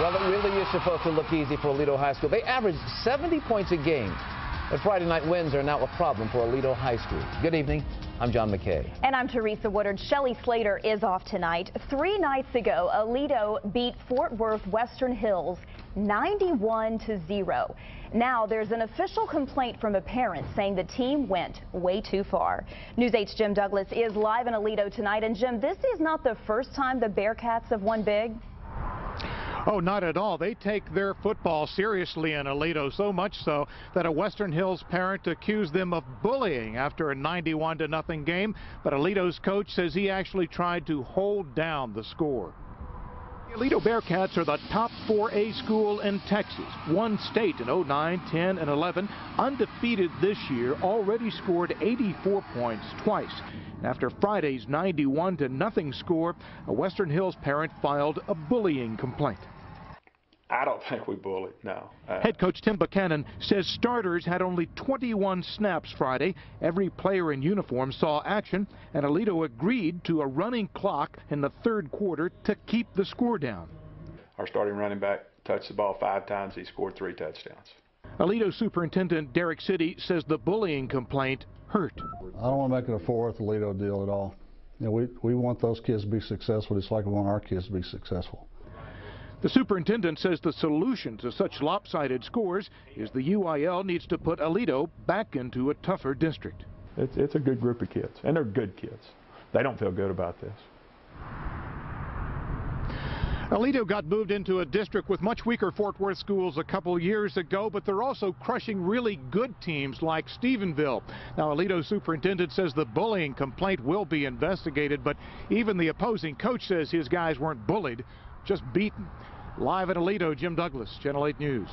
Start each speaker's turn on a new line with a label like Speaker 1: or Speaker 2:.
Speaker 1: Well, it really is supposed to look easy for Aledo High School. They average 70 points a game. But Friday night wins are now a problem for Aledo High School. Good evening. I'm John McKay.
Speaker 2: And I'm Teresa Woodard. Shelly Slater is off tonight. Three nights ago, Aledo beat Fort Worth Western Hills 91 to 0. Now there's an official complaint from a parent saying the team went way too far. News 8's Jim Douglas is live in Aledo tonight. And Jim, this is not the first time the Bearcats have won big.
Speaker 3: Oh, not at all. They take their football seriously in Aledo, so much so that a Western Hills parent accused them of bullying after a 91 to nothing game. But Aledo's coach says he actually tried to hold down the score. The Aledo Bearcats are the top 4A school in Texas. Won state in 09, 10, and 11. Undefeated this year, already scored 84 points twice. After Friday's 91 to nothing score, a Western Hills parent filed a bullying complaint.
Speaker 4: I don't think we bullied, no.
Speaker 3: Uh, Head coach Tim Buchanan says starters had only 21 snaps Friday. Every player in uniform saw action, and Aledo agreed to a running clock in the third quarter to keep the score down.
Speaker 4: Our starting running back touched the ball five times. He scored three touchdowns.
Speaker 3: Aledo Superintendent Derek Citty says the bullying complaint hurt.
Speaker 5: I don't want to make it a fourth Aledo deal at all. You know, we, we want those kids to be successful just like we want our kids to be successful.
Speaker 3: The superintendent says the solution to such lopsided scores is the UIL needs to put Aledo back into a tougher district.
Speaker 4: It's, it's a good group of kids, and they're good kids. They don't feel good about this.
Speaker 3: Aledo got moved into a district with much weaker Fort Worth schools a couple years ago, but they're also crushing really good teams like Stephenville. Now, Aledo superintendent says the bullying complaint will be investigated, but even the opposing coach says his guys weren't bullied, just beaten. Live at Aledo, Jim Douglas, Channel 8 News.